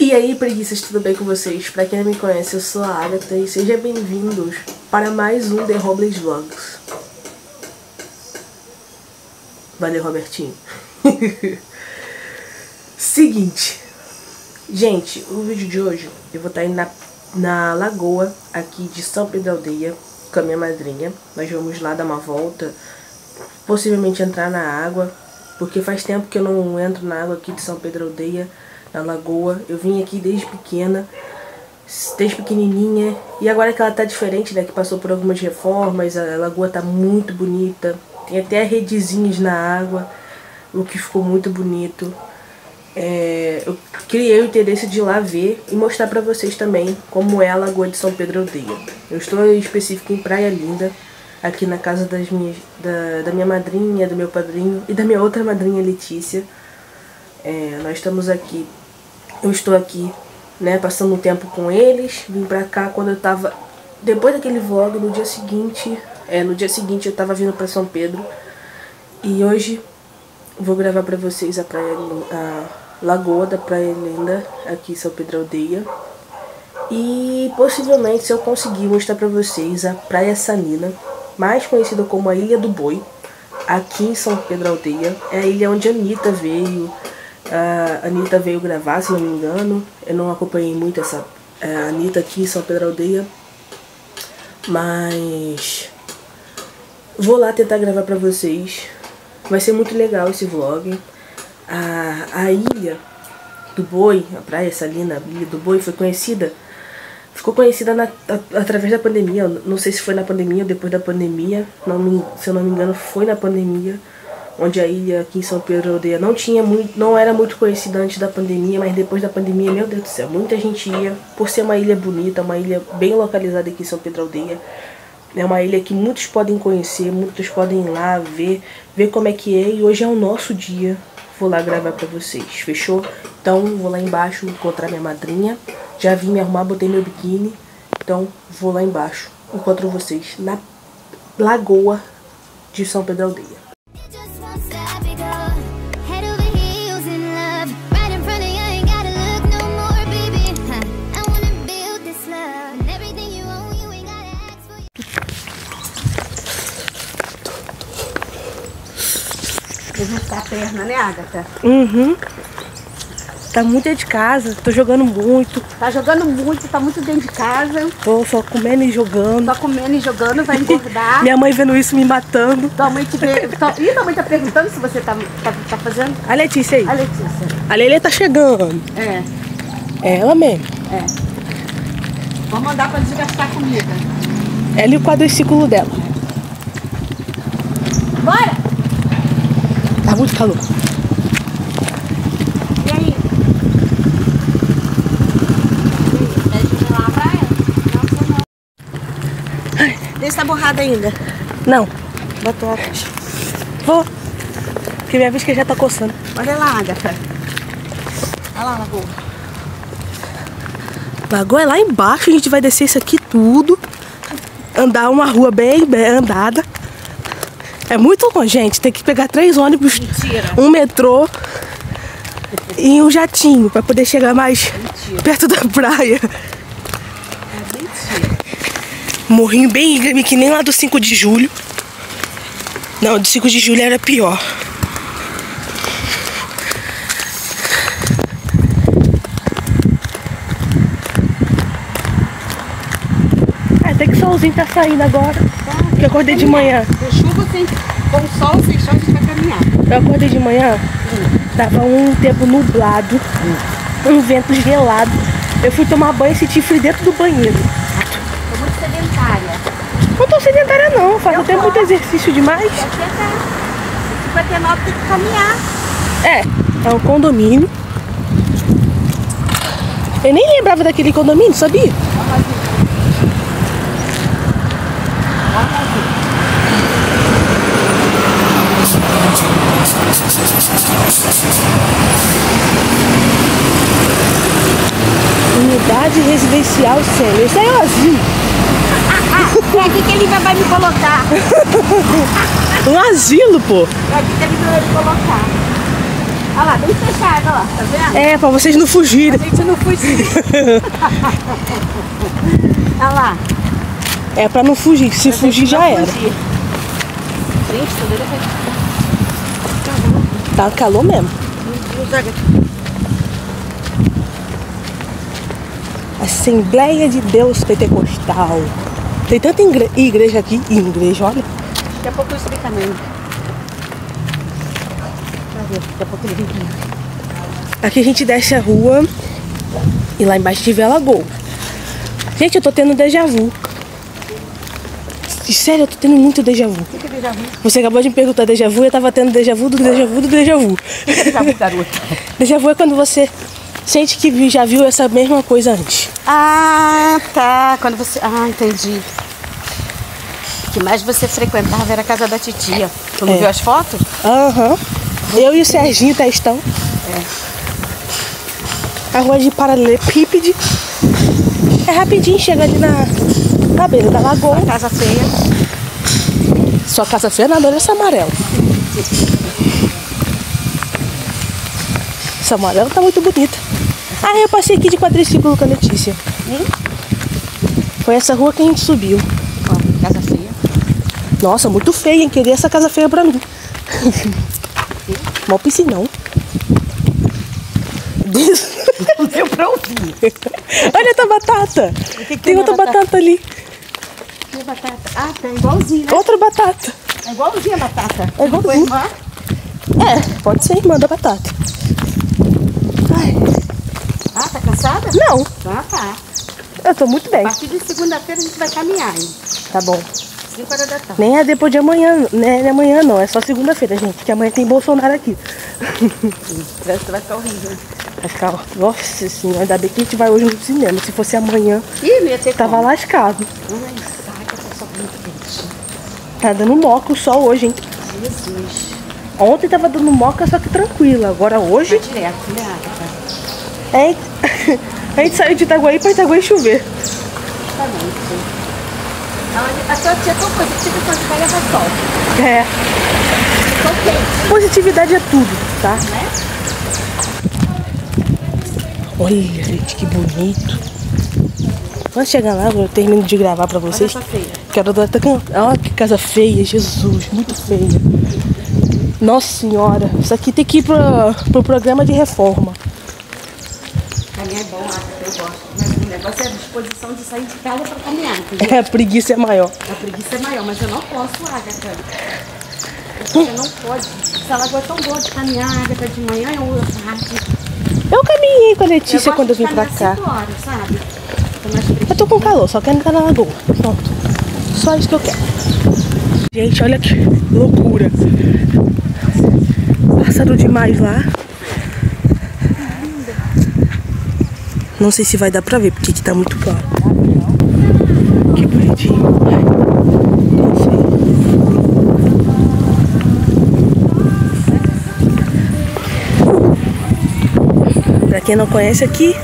E aí, preguiças, tudo bem com vocês? Pra quem não me conhece, eu sou a Agatha e sejam bem-vindos para mais um The Robles Vlogs. Valeu, Robertinho. Seguinte, gente, o vídeo de hoje eu vou estar indo na, na lagoa aqui de São Pedro Aldeia com a minha madrinha. Nós vamos lá dar uma volta, possivelmente entrar na água, porque faz tempo que eu não entro na água aqui de São Pedro Aldeia na lagoa. Eu vim aqui desde pequena, desde pequenininha. E agora que ela tá diferente, né, que passou por algumas reformas, a lagoa tá muito bonita. Tem até redezinhos na água, o que ficou muito bonito. É, eu criei o interesse de ir lá ver e mostrar pra vocês também como é a Lagoa de São Pedro Aldeia. Eu estou em específico em Praia Linda, aqui na casa das minhas, da, da minha madrinha, do meu padrinho e da minha outra madrinha Letícia. É, nós estamos aqui, eu estou aqui, né, passando um tempo com eles. Vim pra cá quando eu tava, depois daquele vlog, no dia seguinte, é, no dia seguinte eu tava vindo pra São Pedro. E hoje vou gravar pra vocês a praia, a lagoa da Praia Linda, aqui em São Pedro Aldeia. E possivelmente, se eu conseguir mostrar pra vocês a Praia Salina, mais conhecida como a Ilha do Boi, aqui em São Pedro Aldeia. É a ilha onde a Anitta veio, a Anitta veio gravar, se não me engano. Eu não acompanhei muito essa a Anitta aqui em São Pedro Aldeia. Mas vou lá tentar gravar pra vocês. Vai ser muito legal esse vlog. A, a ilha do Boi, a praia Salina, a ilha do Boi, foi conhecida. Ficou conhecida na, a, através da pandemia. Não sei se foi na pandemia ou depois da pandemia. Não se eu não me engano, foi na pandemia onde a ilha aqui em São Pedro Aldeia não tinha muito, não era muito conhecida antes da pandemia, mas depois da pandemia, meu Deus do céu, muita gente ia, por ser uma ilha bonita, uma ilha bem localizada aqui em São Pedro Aldeia. É uma ilha que muitos podem conhecer, muitos podem ir lá ver, ver como é que é, e hoje é o nosso dia. Vou lá gravar pra vocês, fechou? Então, vou lá embaixo encontrar minha madrinha. Já vim me arrumar, botei meu biquíni. Então, vou lá embaixo. Encontro vocês na lagoa de São Pedro Aldeia. Exercitar a perna, né, Agatha? Uhum. Tá muito dentro de casa, tô jogando muito. Tá jogando muito, tá muito dentro de casa. Tô só comendo e jogando. Só comendo e jogando, vai engordar. Minha mãe vendo isso me matando. Tua mãe te vê. Tua... Ih, tua mãe tá perguntando se você tá, tá, tá fazendo? A Letícia aí. A Letícia. A Lelê tá chegando. É. É ela mesmo. É. Vamos mandar pra desgastar a comida. Ela e o quadriciclo dela. Bora! Tá muito calor. E aí? Deixa tá borrada ainda. Não, Botou. vou. Porque minha vez que já tá coçando. Olha lá, Agatha. Olha lá, Lagoa. Lagoa é lá embaixo, a gente vai descer isso aqui tudo. Andar uma rua bem, bem andada. É muito longe, gente. Tem que pegar três ônibus, Mentira. um metrô e um jatinho pra poder chegar mais Mentira. perto da praia. É. Morrinho bem íngreme, que nem lá do 5 de julho. Não, do 5 de julho era pior. Até que o solzinho tá saindo agora. Porque eu acordei de manhã. Com sol, sem sol, a gente vai caminhar. Eu acordei de manhã, tava um tempo nublado, um vento gelado. Eu fui tomar banho e senti frio dentro do banheiro. Tô muito sedentária. Não tô sedentária não, faço Eu até muito exercício demais. Aqui é. 59 tem que caminhar. É, é um condomínio. Eu nem lembrava daquele condomínio, sabia? Unidade residencial sênior. Isso aí é o asilo. É aqui que ele vai me colocar. Um asilo, pô. É aqui que ele vai me colocar. Olha lá, bem fechado, ó. Tá vendo? É, pra vocês não fugirem. A gente não fugir. Olha lá. É pra não fugir. Se fugir já era. fugir. Tô doida pra- Tá calor mesmo. Assembleia de Deus Pentecostal. Tem tanta igre- igreja aqui. Igreja, olha. Daqui a pouco eu explico. Cadê? Daqui a pouco ele vem aqui. Aqui a gente desce a rua e lá embaixo tiver a lagoa. Gente, eu tô tendo déjà vu. Sério, eu tô tendo muito déjà vu. O que ele já viu? Você acabou de me perguntar déjà vu, eu tava tendo déjà vu do déjà vu do déjà vu. O que ele já viu, garoto? Déjà vu é quando você sente que já viu essa mesma coisa antes. Ah, tá. Quando você. Ah, entendi. O que mais você frequentava era a casa da titia. Tu não É. viu as fotos? Aham. Eu e o Serginho Testão. A rua de paralelepípede. É rapidinho, chega ali na, na beira da lagoa. Casa feia. Sua casa feia nada, olha essa amarela. Essa amarela tá muito bonita. Ah, eu passei aqui de quadriciclo com a Letícia. Foi essa rua que a gente subiu. Ó, casa feia. Nossa, muito feia, hein? Queria essa casa feia pra mim. Mal piscinão. Não deu pra ouvir. Olha essa batata. que que Tem tem outra na batata? batata? ali. Que batata? Ah, tá igualzinho, né? Outra batata. É igualzinho a batata. É igualzinho. Irmã? É, pode ser irmã da batata. Ai, Ah, tá cansada? não, Ah, tá. eu tô muito bem. A partir de segunda-feira a gente vai caminhar, hein? Tá bom. 5 horas da tarde. Nem é depois de amanhã, né? É amanhã não, é só segunda-feira, gente, que amanhã tem Bolsonaro aqui. O trânsito vai ficar horrível. Vai ficar, nossa senhora, ainda bem que a gente vai hoje no cinema. Se fosse amanhã, Ih, não ia ter tava como. lascado. Só muito quente. Tá dando moca o sol hoje, hein? Jesus. Ontem tava dando moca, só que tranquila. Agora hoje, Vai direto, né, é, a gente saiu de Itaguaí pra Itaguaí chover. Exatamente. A sua tia é tão positiva quanto vai levar sol. É, positividade é tudo, tá? né? Olha, gente, que bonito. Quando chegar lá, eu termino de gravar pra vocês. feia. Quero até Olha que casa feia, Jesus, muito feia. Nossa senhora, isso aqui tem que ir pro, pro programa de reforma. Caminhar é bom, eu gosto. Mas o negócio é a disposição de sair de casa pra caminhar, entendeu? É, a preguiça é maior. A preguiça é maior, mas eu não posso, Agatha. Você não pode. Essa lagoa é tão boa de caminhar, Agatha, de manhã ou tarde. Eu caminhei com a Letícia gosto quando eu vim pra cá. horas, sabe? Eu tô com calor, só quero entrar na lagoa. Pronto. Só isso que eu quero. Gente, olha que loucura. Pássaro demais lá. Não sei se vai dar pra ver, porque aqui tá muito claro. Que bonitinho. Pra quem não conhece aqui,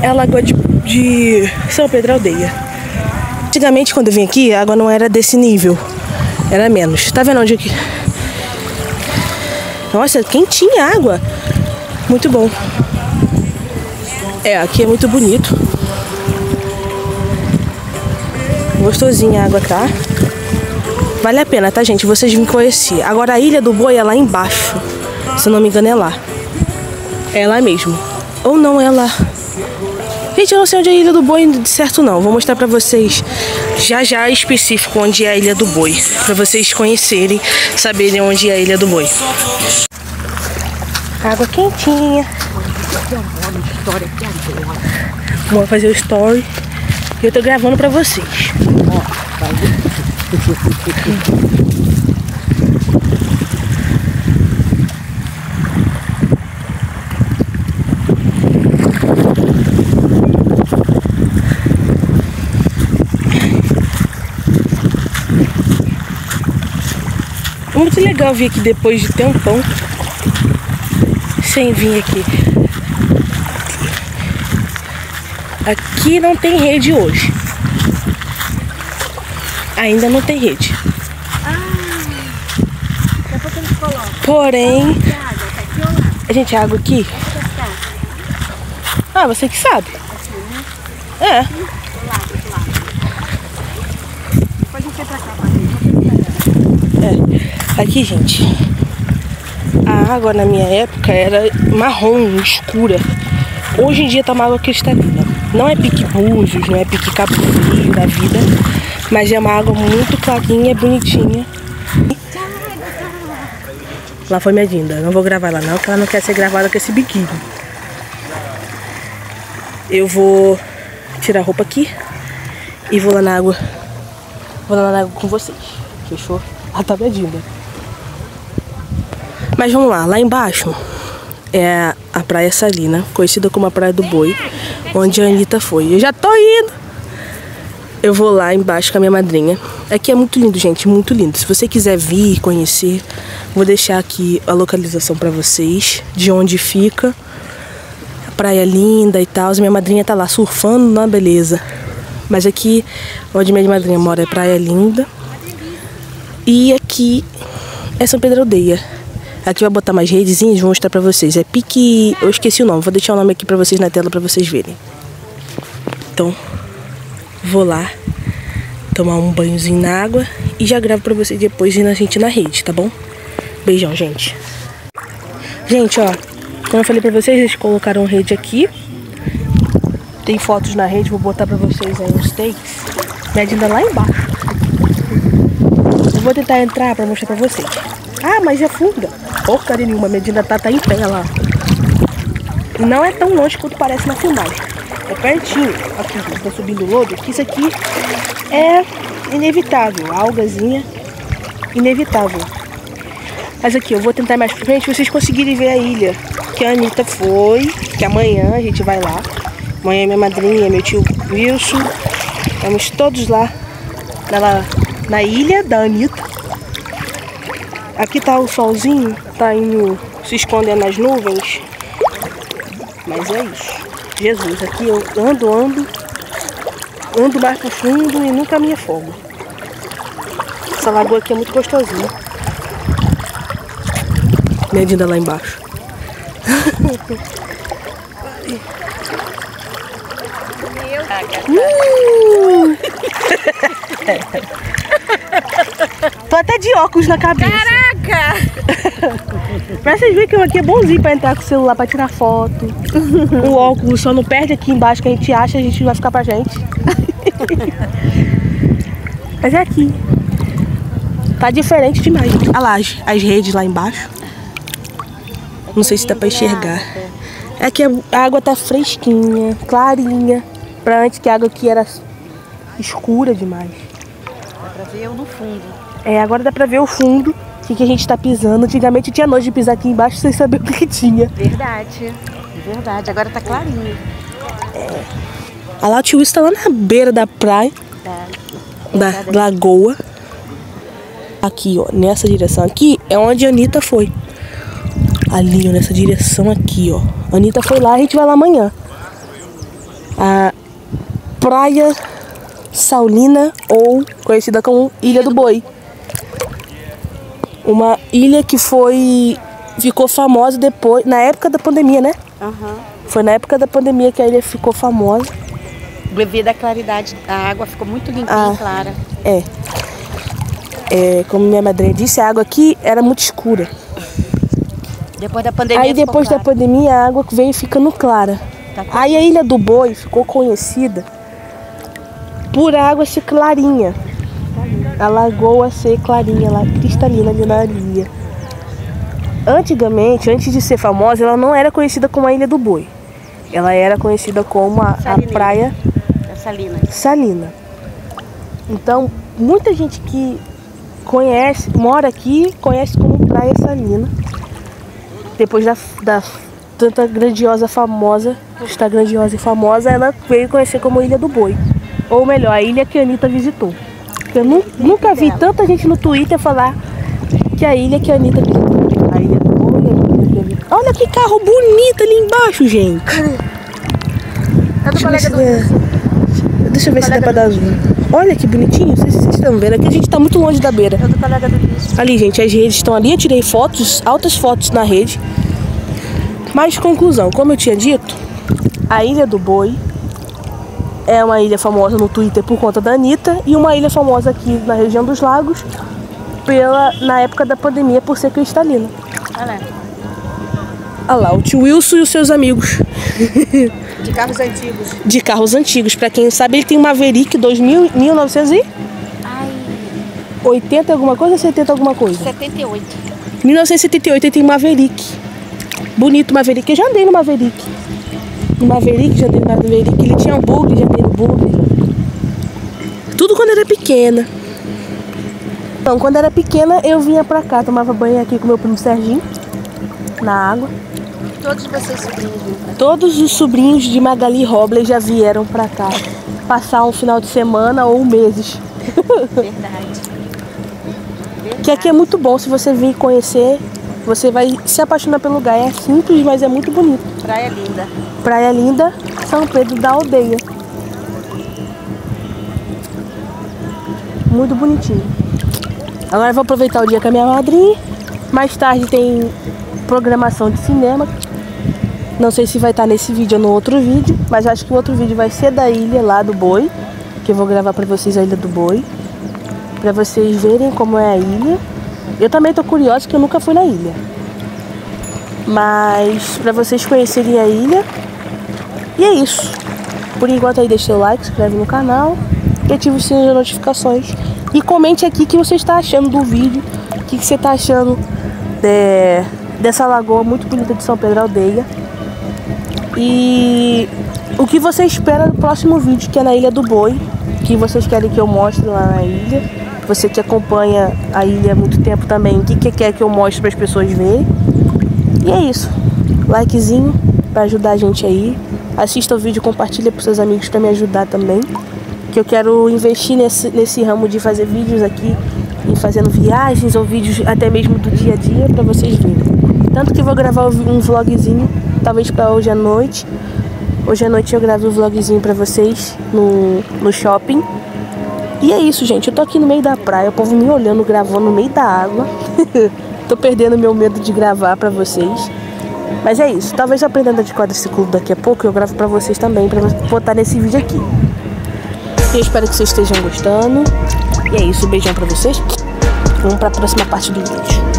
é a Lagoa de, de São Pedro Aldeia. Antigamente, quando eu vim aqui, a água não era desse nível. Era menos. Tá vendo onde aqui? Nossa, quentinha a água. Muito bom. É, aqui é muito bonito. Gostosinha a água, tá? Vale a pena, tá, gente? Vocês vêm conhecer. Agora, a Ilha do Boi é lá embaixo. Se eu não me engano, é lá. É lá mesmo. Ou não é lá. Gente, eu não sei onde é a Ilha do Boi de certo não. Vou mostrar pra vocês já já específico onde é a Ilha do Boi. Pra vocês conhecerem, saberem onde é a Ilha do Boi. Água quentinha. Vou fazer o story. E eu tô gravando pra vocês. Muito legal vir aqui depois de tempão. Sem vir aqui. Aqui não tem rede hoje. Ainda não tem rede. Daqui a pouco a gente. Porém? Gente, a água aqui. Ah, você que sabe. É. Pode ir pra cá, É. Aqui, gente. A água na minha época era marrom, escura. Hoje em dia tá uma água cristalina. Não é pique búzios, não é pique frio da vida. Mas é uma água muito clarinha, bonitinha. Lá foi minha Dinda. Não vou gravar ela não, porque ela não quer ser gravada com esse biquíni. Eu vou tirar a roupa aqui e vou lá na água. Vou lá na água com vocês. Fechou? Ah, tá minha Dinda. Mas vamos lá, lá embaixo é a Praia Salina, conhecida como a Praia do Boi, onde a Anitta foi. Eu já tô indo! Eu vou lá embaixo com a minha madrinha. Aqui é muito lindo, gente, muito lindo. Se você quiser vir conhecer, vou deixar aqui a localização para vocês, de onde fica. A praia linda e tal. Minha madrinha tá lá surfando, na beleza. Mas aqui, onde minha madrinha mora, é praia linda. E aqui é São Pedro Aldeia. Aqui vai botar mais redezinhas, vou mostrar pra vocês. É pique... Eu esqueci o nome, vou deixar o nome aqui pra vocês na tela pra vocês verem. Então, vou lá tomar um banhozinho na água e já gravo pra vocês depois indo a gente na rede, tá bom? Beijão, gente. Gente, ó, como eu falei pra vocês, eles colocaram rede aqui. Tem fotos na rede, vou botar pra vocês aí uns takes. Medindo lá embaixo. Eu vou tentar entrar pra mostrar pra vocês. Ah, mas é funda. Porcaria nenhuma, a medida tá, tá em pé lá. E não é tão longe quanto parece na filmagem. É pertinho. Aqui, tá subindo o lodo. Que isso aqui é inevitável. A algazinha, inevitável. Mas aqui, eu vou tentar mais pra frente vocês conseguirem ver a ilha que a Anitta foi. Que amanhã a gente vai lá. Amanhã minha madrinha, meu tio Wilson. Vamos todos lá na, na ilha da Anitta. Aqui tá o solzinho, tá indo se escondendo nas nuvens. Mas é isso. Jesus, aqui eu ando, ando, ando mais pro fundo e nunca me afogo. Essa lagoa aqui é muito gostosinha. Medida lá embaixo. uh! Tô até de óculos na cabeça. Caraca! pra vocês verem que aqui é bonzinho pra entrar com o celular pra tirar foto. o óculos só não perde aqui embaixo que a gente acha, a gente vai ficar pra gente. Mas é aqui. Tá diferente demais. Olha lá as, as redes lá embaixo. Não sei se dá pra enxergar. É que a água tá fresquinha, clarinha. Pra antes que a água aqui era escura demais. Dá pra ver eu no fundo. É, agora dá pra ver o fundo, o que, a gente tá pisando. Antigamente tinha nojo de pisar aqui embaixo sem saber o que, tinha. Verdade. Verdade. Agora tá clarinho. A lá o tio Wilson tá lá na beira da praia, Tá. da lagoa. Aqui, ó, nessa direção aqui é onde a Anitta foi. Ali, ó, nessa direção aqui, ó. A Anitta foi lá, a gente vai lá amanhã. A Praia Saulina, ou conhecida como Ilha do Boi. Uma ilha que foi. ficou famosa depois. Na época da pandemia, né? Aham. Foi na época da pandemia que a ilha ficou famosa. Devido à claridade, a água ficou muito limpinha Ah. e clara. É. É, como minha madrinha disse, a água aqui era muito escura. Depois da pandemia. Aí depois da pandemia a água veio ficando clara. Tá clara. Aí a Ilha do Boi ficou conhecida por água ser clarinha. A lagoa ser clarinha, lá, cristalina ali na ilha. Antigamente, antes de ser famosa, ela não era conhecida como a Ilha do Boi. Ela era conhecida como a, a. Praia Salina. Salina. Então, muita gente que conhece, mora aqui, conhece como Praia Salina. Depois da, da tanta grandiosa famosa, está grandiosa e famosa, ela veio conhecer como Ilha do Boi. Ou melhor, a ilha que a Anitta visitou. Eu nu- nunca vi tanta gente no Twitter falar que a ilha que a Anitta visitou. A Ilha do Anitta... Olha que carro bonito ali embaixo, gente. É do Deixa eu ver colega se do dá- Deixa eu ver se dá pra dar zoom. Olha que bonitinho, não sei se vocês estão vendo. Aqui a gente tá muito longe da beira. Ali, gente, as redes estão ali. Eu tirei fotos, altas fotos na rede. Mas conclusão, como eu tinha dito, a Ilha do Boi é uma ilha famosa no Twitter por conta da Anitta e uma ilha famosa aqui na região dos lagos pela, na época da pandemia por ser cristalina. Olha Olha lá, o tio Wilson e os seus amigos. De carros antigos. De carros antigos. Pra quem não sabe, ele tem uma Maverick 2000, 1980 Ai, alguma coisa ou 70 alguma coisa? 78. 1978 ele tem um Maverick. Bonito Maverick. Eu já andei no Maverick. No Maverick, já andei no Maverick. Ele tinha um bug, já no bug. Tudo quando era pequena. Então, quando era pequena, eu vinha pra cá, tomava banho aqui com meu primo Serginho, na água. Todos vocês sobrinhos? Todos os sobrinhos de Magali Robles já vieram pra cá passar um final de semana ou meses. Verdade. Que aqui é muito bom, se você vir conhecer, você vai se apaixonar pelo lugar. É simples, mas é muito bonito. Praia linda. Praia Linda, São Pedro da Aldeia. Muito bonitinho. Agora eu vou aproveitar o dia com a minha madrinha. Mais tarde tem programação de cinema. Não sei se vai estar nesse vídeo ou no outro vídeo, mas acho que o outro vídeo vai ser da ilha lá do Boi, que eu vou gravar pra vocês a ilha do Boi, Pra vocês verem como é a ilha. Eu também tô curiosa que eu nunca fui na ilha. Mas pra vocês conhecerem a ilha. E é isso. Por enquanto aí deixa seu like, se inscreve no canal e ativa o sininho de notificações. E comente aqui o que você está achando do vídeo, o que, que você está achando de- dessa lagoa muito bonita de São Pedro Aldeia. E o que você espera do próximo vídeo, que é na Ilha do Boi, que vocês querem que eu mostre lá na ilha. Você que acompanha a ilha há muito tempo também, o que, que quer que eu mostre para as pessoas verem. E é isso. Likezinho para ajudar a gente aí. Assista o vídeo, compartilha para seus amigos para me ajudar também. Que eu quero investir nesse, nesse ramo de fazer vídeos aqui, em fazendo viagens ou vídeos até mesmo do dia a dia para vocês verem. Tanto que vou gravar um vlogzinho, talvez para hoje à noite. Hoje à noite eu gravo um vlogzinho para vocês no, no shopping. E é isso, gente. Eu tô aqui no meio da praia, o povo me olhando, gravando no meio da água. tô perdendo meu medo de gravar pra vocês. Mas é isso. Talvez eu aprenda a andar de quadriciclo daqui a pouco. Eu gravo pra vocês também, pra botar nesse vídeo aqui. Eu espero que vocês estejam gostando. E é isso. Um beijão pra vocês. Vamos pra próxima parte do vídeo.